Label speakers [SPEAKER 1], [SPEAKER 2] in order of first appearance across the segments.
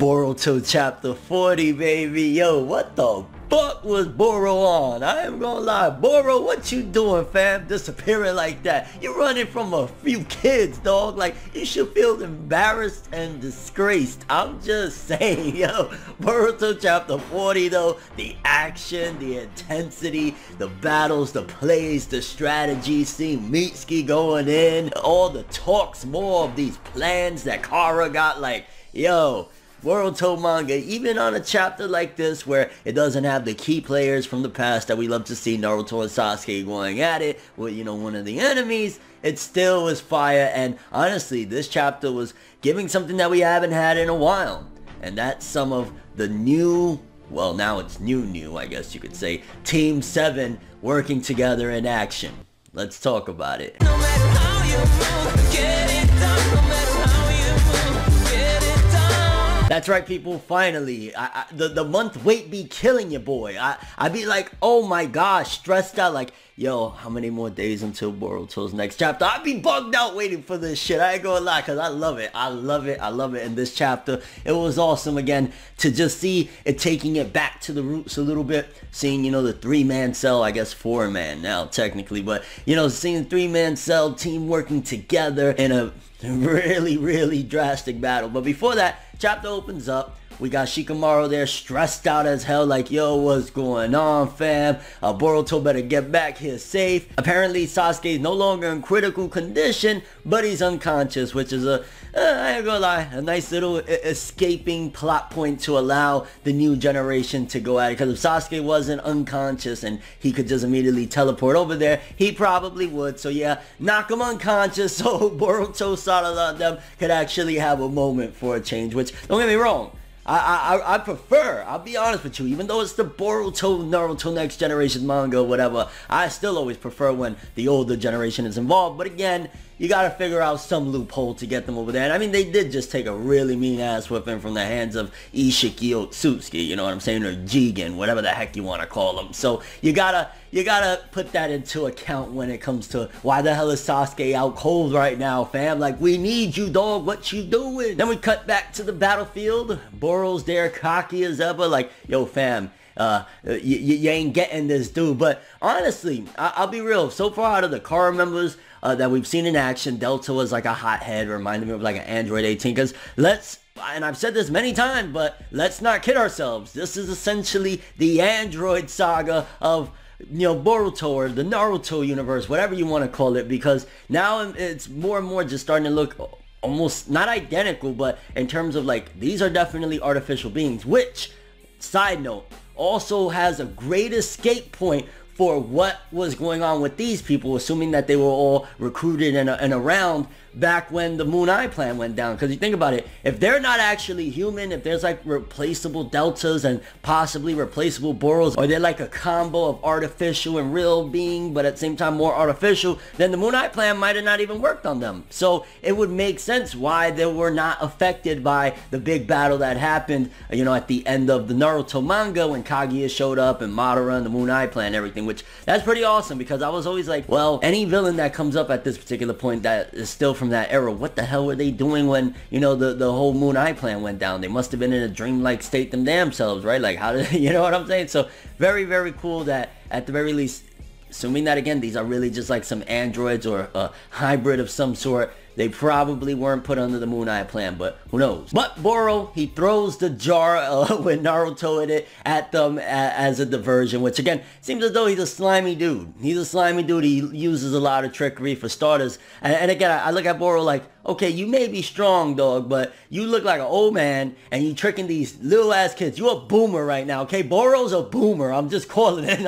[SPEAKER 1] Boruto chapter 40, baby. Yo, what the fuck was Boro on? I ain't gonna lie. Boro, what you doing, fam? Disappearing like that. You're running from a few kids, dog. Like, you should feel embarrassed and disgraced. I'm just saying, yo. Boruto chapter 40, though. The action, the intensity, the battles, the plays, the strategy. Seeing Mitsuki going in. All the talks, more of these plans that Kara got. Like, yo. Boruto manga, even on a chapter like this where it doesn't have the key players from the past that we love to see Naruto and Sasuke going at it with, you know, one of the enemies, it still was fire. And honestly, this chapter was giving something that we haven't had in a while. And that's some of the new, well, now it's new new, I guess you could say, Team 7 working together in action. Let's talk about it. No That's right, people. Finally, I, I, the the month wait be killing you, boy. I I be like, oh my gosh, stressed out. Like, yo, how many more days until Boruto's next chapter? I be bugged out waiting for this shit. I ain't gonna lie, cause I love it. I love it. I love it. In this chapter, it was awesome again to just see it taking it back to the roots a little bit. Seeing you know the three man cell, I guess four man now technically, but you know seeing three man cell team working together in a really really drastic battle. But before that Chapter opens up. We got Shikamaru there stressed out as hell like, yo, what's going on, fam? Uh, Boruto better get back here safe. Apparently, Sasuke is no longer in critical condition, but he's unconscious, which is a, uh, I ain't gonna lie, a nice little escaping plot point to allow the new generation to go at it. Because if Sasuke wasn't unconscious and he could just immediately teleport over there, he probably would. So yeah, knock him unconscious so Boruto, Sarada, them could actually have a moment for a change, which, don't get me wrong, I, I, I prefer, I'll be honest with you, even though it's the Boruto, Naruto Next Generation manga, whatever, I still always prefer when the older generation is involved. But again, you gotta figure out some loophole to get them over there. And I mean, they did just take a really mean ass whipping from the hands of Ishiki Otsutsuki, you know what I'm saying, or Jigen, whatever the heck you want to call them. So you gotta, you gotta put that into account when it comes to why the hell is Sasuke out cold right now, fam? Like, we need you, dog. What you doing? Then we cut back to the battlefield. Boro's there, cocky as ever. Like, yo, fam, uh, you, you, ain't getting this dude. But honestly, I, will be real. So far out of the Kara members uh, that we've seen in action, Delta was like a hothead, reminded me of like an Android 18. Because let's and I've said this many times, but let's not kid ourselves. This is essentially the Android saga of you know Boruto or the Naruto universe, whatever you want to call it, because now it's more and more just starting to look almost not identical, but in terms of like these are definitely artificial beings. Which, side note, also has a great escape point for what was going on with these people, assuming that they were all recruited and, and around back when the Moon Eye plan went down. Because you think about it, if they're not actually human, if there's like replaceable deltas and possibly replaceable boros, or they're like a combo of artificial and real being, but at the same time more artificial, then the Moon Eye plan might have not even worked on them. So it would make sense why they were not affected by the big battle that happened, you know, at the end of the Naruto manga when Kaguya showed up and Madara and the Moon Eye plan and everything, which that's pretty awesome because I was always like, well, any villain that comes up at this particular point that is still from that era. What the hell were they doing when, you know, the, the whole Moon Eye plan went down? They must have been in a dreamlike state them damn selves, right? Like, how did, you know what I'm saying? So, very, very cool that at the very least, assuming that again, these are really just like some androids or a hybrid of some sort, they probably weren't put under the Moon Eye plan, but who knows? But Boro, he throws the jar uh, with Naruto in it at them as a diversion, which again, seems as though he's a slimy dude. He's a slimy dude. He uses a lot of trickery for starters. And, and again, I look at Boro like, okay, you may be strong, dog, but you look like an old man and you tricking these little ass kids. You a boomer right now, okay? Boro's a boomer. I'm just calling it.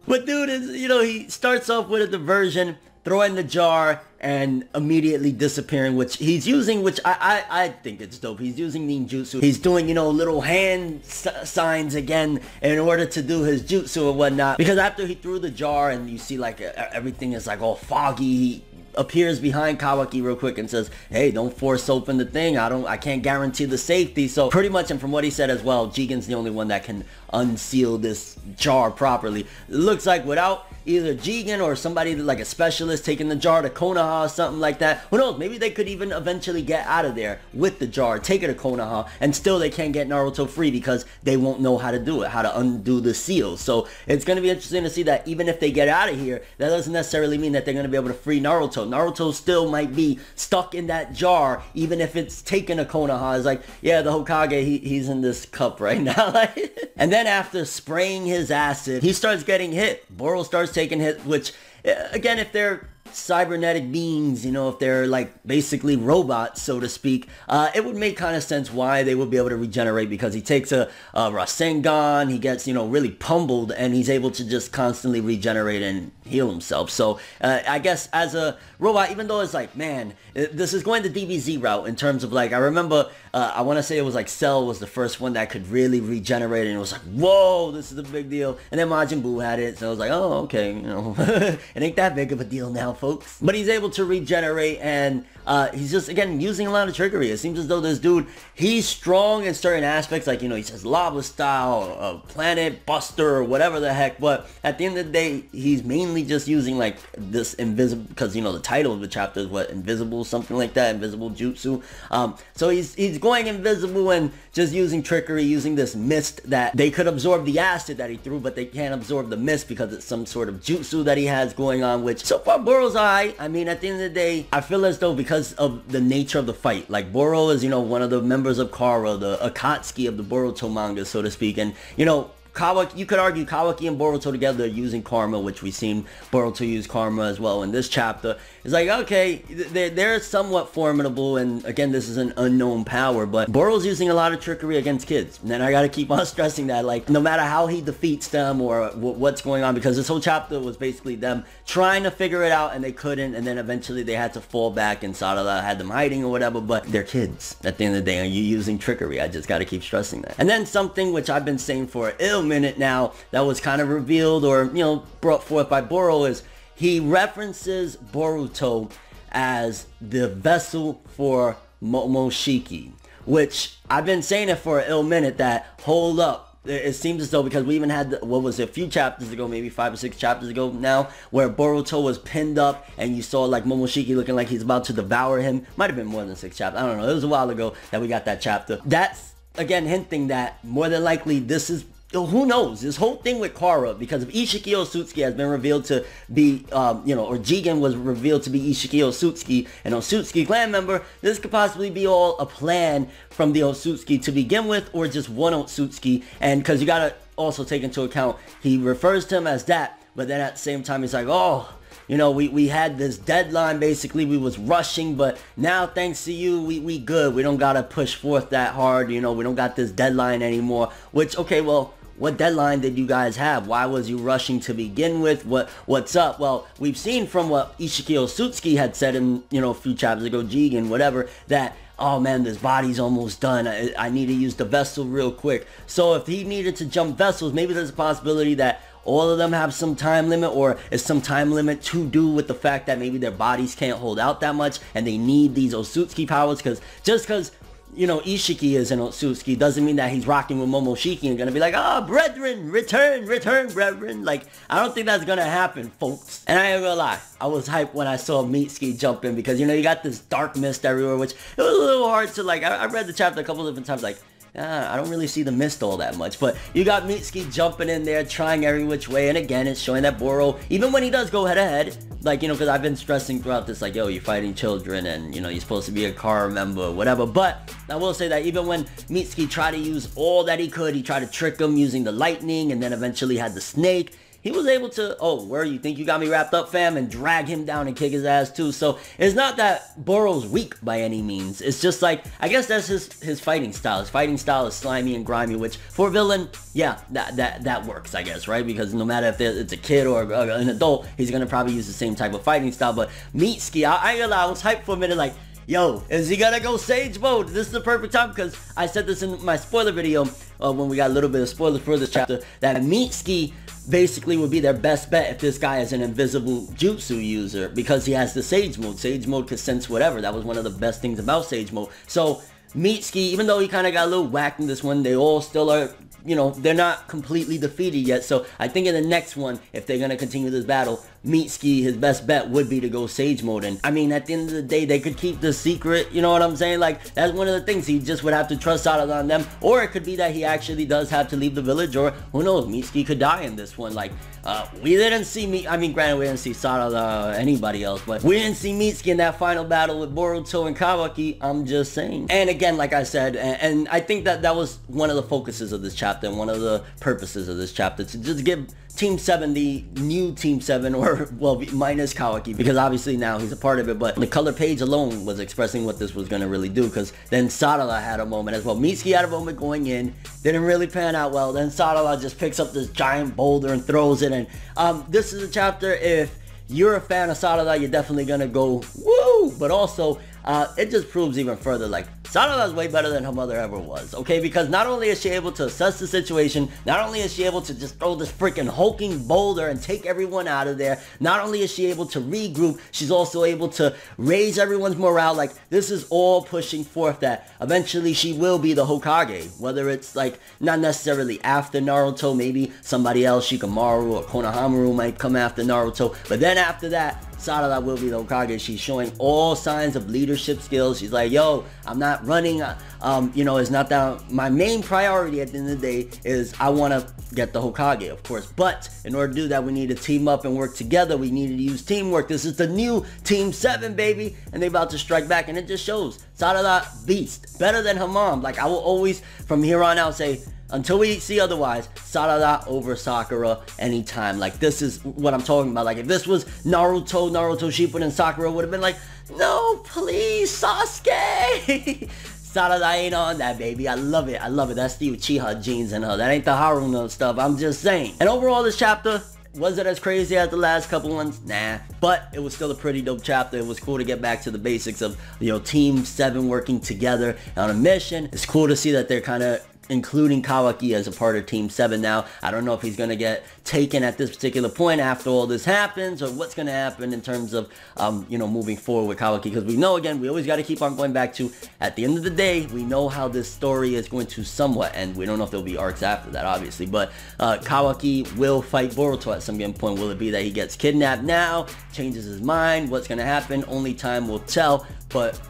[SPEAKER 1] but dude is, you know, he starts off with a diversion throw in the jar and immediately disappearing, which he's using, which I, I, I think it's dope. He's using ninjutsu. He's doing, you know, little hand signs again in order to do his jutsu or whatnot. Because after he threw the jar and you see like everything is like all foggy, appears behind Kawaki real quick and says, hey, don't force open the thing. I don't, I can't guarantee the safety. So pretty much, and from what he said as well, Jigen's the only one that can unseal this jar properly. It looks like without either Jigen or somebody like a specialist taking the jar to Konoha or something like that. Who knows? Maybe they could even eventually get out of there with the jar, take it to Konoha, and still they can't get Naruto free because they won't know how to do it, how to undo the seal. So it's going to be interesting to see that even if they get out of here, that doesn't necessarily mean that they're going to be able to free Naruto. Naruto still might be stuck in that jar, even if it's taken a Konoha. It's like, yeah, the Hokage, he, he's in this cup right now. and then after spraying his acid, he starts getting hit. Boro starts taking hit, which, eh, again, if they're cybernetic beings, you know, if they're like basically robots, so to speak, uh, it would make kind of sense why they would be able to regenerate because he takes a, a Rasengan, he gets, you know, really pummeled and he's able to just constantly regenerate and heal himself. So uh, I guess as a robot, even though it's like, man, this is going the DBZ route in terms of like, I remember, uh, I want to say it was like Cell was the first one that could really regenerate and it was like, whoa, this is a big deal. And then Majin Buu had it. So I was like, oh, okay, you know, it ain't that big of a deal now, folks. But he's able to regenerate and uh, he's just, again, using a lot of trickery. It seems as though this dude, he's strong in certain aspects. Like, you know, he says lava style, uh, planet buster, or whatever the heck. But at the end of the day, he's mainly just using like this invisible, because, you know, the title of the chapter is what, invisible, something like that, invisible jutsu. Um, so he's, he's going invisible and just using trickery, using this mist that they could absorb the acid that he threw, but they can't absorb the mist because it's some sort of jutsu that he has going on, which so far Boro's eye. I mean, at the end of the day, I feel as though because because of the nature of the fight. Like Boro is, you know, one of the members of Kara, the Akatsuki of the Boruto manga, so to speak. And, you know, Kawaki, you could argue Kawaki and Boruto together using Karma, which we've seen Boruto use Karma as well in this chapter. It's like, okay, they're, they're somewhat formidable, and again, this is an unknown power, but Boro's using a lot of trickery against kids. And then I gotta keep on stressing that, like, no matter how he defeats them or what's going on, because this whole chapter was basically them trying to figure it out, and they couldn't, and then eventually they had to fall back, and Sarada had them hiding or whatever, but they're kids. At the end of the day, are you using trickery? I just gotta keep stressing that. And then something which I've been saying for ill minute now that was kind of revealed or, you know, brought forth by Boro is he references Boruto as the vessel for Momoshiki, which I've been saying it for an ill minute that hold up. It seems as though because we even had, what was it, a few chapters ago, maybe five or six chapters ago now, where Boruto was pinned up and you saw like Momoshiki looking like he's about to devour him. Might have been more than six chapters. I don't know. It was a while ago that we got that chapter. That's, again, hinting that more than likely this is who knows? This whole thing with Kara, because if Ishiki Otsutsuki has been revealed to be, um, you know, or Jigen was revealed to be Ishiki Otsutsuki, an Otsutsuki clan member, this could possibly be all a plan from the Otsutsuki to begin with, or just one Otsutsuki. And because you gotta also take into account, he refers to him as that, but then at the same time, he's like, oh, you know, we, we had this deadline, basically, we was rushing, but now, thanks to you, we, we good. We don't gotta push forth that hard, you know, we don't got this deadline anymore, which, okay, well, what deadline did you guys have? Why was you rushing to begin with? What What's up? Well, we've seen from what Ishiki Otsutsuki had said in, you know, a few chapters ago, Jigen, whatever, that oh man, this body's almost done. I, I, need to use the vessel real quick. So if he needed to jump vessels, maybe there's a possibility that all of them have some time limit or is some time limit to do with the fact that maybe their bodies can't hold out that much and they need these Otsutsuki powers because just because you know, Ishiki is in Otsutsuki doesn't mean that he's rocking with Momoshiki and gonna be like, ah, oh, brethren, return, return, brethren. Like, I don't think that's gonna happen, folks. And I ain't gonna lie, I was hyped when I saw Mitsuki jump in because, you know, you got this dark mist everywhere, which it was a little hard to, like, I, I read the chapter a couple different times, like, uh, I don't really see the mist all that much. But you got Mitsuki jumping in there, trying every which way. And again, it's showing that Boro, even when he does go head to head, like, you know, because I've been stressing throughout this, like, yo, you're fighting children and, you know, you're supposed to be a Kara member, whatever. But I will say that even when Mitsuki tried to use all that he could, he tried to trick him using the lightning and then eventually had the snake he was able to, oh, where you think you got me wrapped up, fam, and drag him down and kick his ass too. So it's not that Boro's weak by any means. It's just like, I guess that's his, his fighting style. His fighting style is slimy and grimy, which for villain, yeah, that, that, that works, I guess, right? Because no matter if it's a kid or uh, an adult, he's going to probably use the same type of fighting style. But Mitsuki, I, I, I was hyped for a minute, like, yo, is he gonna go Sage mode? This is the perfect time because I said this in my spoiler video uh, when we got a little bit of spoilers for this chapter that Mitsuki basically would be their best bet if this guy is an invisible jutsu user because he has the Sage mode. Sage mode can sense whatever. That was one of the best things about Sage mode. So Mitsuki, even though he kind of got a little whacked in this one, they all still are you know, they're not completely defeated yet. So I think in the next one, if they're going to continue this battle, Mitsuki, his best bet would be to go Sage mode. And I mean, at the end of the day, they could keep the secret. You know what I'm saying? Like, that's one of the things. He just would have to trust out on them. Or it could be that he actually does have to leave the village. Or who knows, Mitsuki could die in this one. Like, uh, we didn't see me. I mean, granted, we didn't see Sarada or anybody else. But we didn't see Mitsuki in that final battle with Boruto and Kawaki. I'm just saying. And again, like I said, and, and I think that that was one of the focuses of this chapter and one of the purposes of this chapter to just give Team 7, the new Team 7, or, well, minus Kawaki, because obviously now he's a part of it, but the color page alone was expressing what this was going to really do, because then Sarada had a moment as well. Mitsuki had a moment going in, didn't really pan out well, then Sarada just picks up this giant boulder and throws it, and um, this is a chapter, if you're a fan of Sarada, you're definitely going to go, woo! But also, uh, it just proves even further, like, Sarada is way better than her mother ever was, okay? Because not only is she able to assess the situation, not only is she able to just throw this freaking hulking boulder and take everyone out of there, not only is she able to regroup, she's also able to raise everyone's morale. Like, this is all pushing forth that eventually she will be the Hokage. Whether it's, like, not necessarily after Naruto, maybe somebody else, Shikamaru or Konohamaru might come after Naruto. But then after that, Sarada will be the Hokage. She's showing all signs of leadership skills. She's like, yo, I'm not running. Uh, um, you know, it's not that my main priority at the end of the day is I want to get the Hokage, of course. But in order to do that, we need to team up and work together. We need to use teamwork. This is the new Team 7, baby. And they're about to strike back. And it just shows Sarada beast. Better than her mom. Like, I will always, from here on out, say, until we see otherwise, Sarada over Sakura anytime. Like, this is what I'm talking about. Like, if this was Naruto, Naruto Shippuden, Sakura would have been like, no, please, Sasuke! Sarada ain't on that, baby. I love it. I love it. That's the Uchiha genes in her. That ain't the Haruno stuff. I'm just saying. And overall, this chapter, was it as crazy as the last couple ones? Nah. But it was still a pretty dope chapter. It was cool to get back to the basics of, you know, Team 7 working together on a mission. It's cool to see that they're kind of including Kawaki as a part of Team 7 now. I don't know if he's going to get taken at this particular point after all this happens or what's going to happen in terms of, um, you know, moving forward with Kawaki. Because we know, again, we always got to keep on going back to, at the end of the day, we know how this story is going to somewhat end. We don't know if there'll be arcs after that, obviously. But uh, Kawaki will fight Boruto at some given point. Will it be that he gets kidnapped now, changes his mind? What's going to happen? Only time will tell. But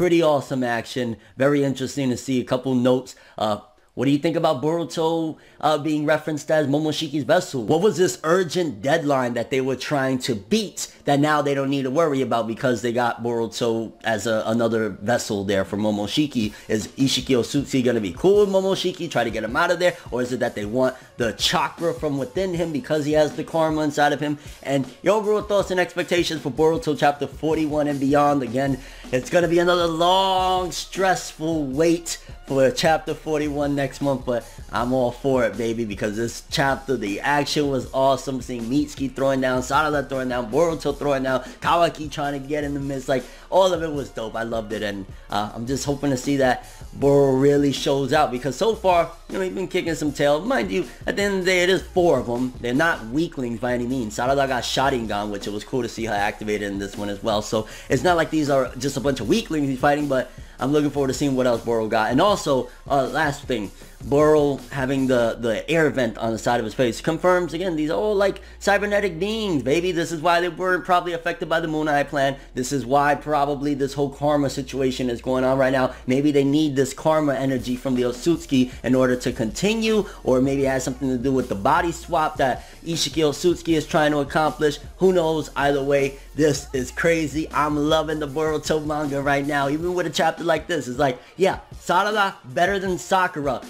[SPEAKER 1] pretty awesome action. Very interesting to see a couple notes. Uh, what do you think about Boruto uh, being referenced as Momoshiki's vessel? What was this urgent deadline that they were trying to beat that now they don't need to worry about because they got Boruto as a, another vessel there for Momoshiki? Is Ishiki Otsutsuki going to be cool with Momoshiki, try to get him out of there? Or is it that they want the chakra from within him because he has the karma inside of him? And your overall thoughts and expectations for Boruto chapter 41 and beyond. Again, it's going to be another long, stressful wait for chapter 41 next month, but I'm all for it, baby, because this chapter, the action was awesome. Seeing Mitsuki throwing down, Sarada throwing down, Boruto throwing down, Kawaki trying to get in the midst, like, all of it was dope. I loved it, and uh, I'm just hoping to see that Boro really shows out, because so far, you know, he's been kicking some tail. Mind you, at the end of the day, it is four of them. They're not weaklings by any means. Sarada got Sharingan, which it was cool to see her activated in this one as well, so it's not like these are just a bunch of weaklings he's fighting, but I'm looking forward to seeing what else Boro got. And also, uh, last thing, Boro having the, the air vent on the side of his face confirms, again, these all like cybernetic beings, baby. This is why they weren't probably affected by the Moon Eye plan. This is why probably this whole karma situation is going on right now. Maybe they need this karma energy from the Otsutsuki in order to continue, or maybe it has something to do with the body swap that Ishiki Otsutsuki is trying to accomplish. Who knows? Either way, this is crazy. I'm loving the Boruto manga right now. Even with a chapter like this, it's like, yeah, Sarada better than Sakura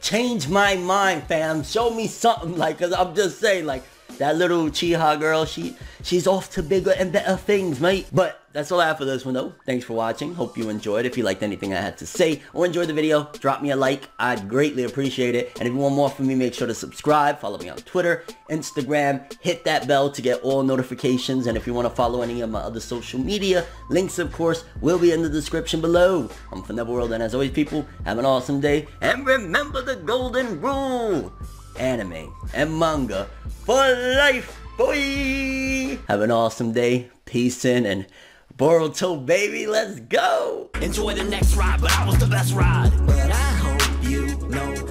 [SPEAKER 1] change my mind, fam. Show me something, like, cause I'm just saying, like, that little Chiha girl, she she's off to bigger and better things, mate. But that's all I have for this one though. Thanks for watching. Hope you enjoyed. If you liked anything I had to say or enjoyed the video, drop me a like. I'd greatly appreciate it. And if you want more from me, make sure to subscribe. Follow me on Twitter, Instagram. Hit that bell to get all notifications. And if you want to follow any of my other social media, links of course will be in the description below. I'm ForneverWorld and as always people, have an awesome day. And remember the golden rule anime, and manga for life, boy! Have an awesome day, peace in, and Boruto, baby, let's go!
[SPEAKER 2] Enjoy the next ride, but I was the best ride. But I hope you know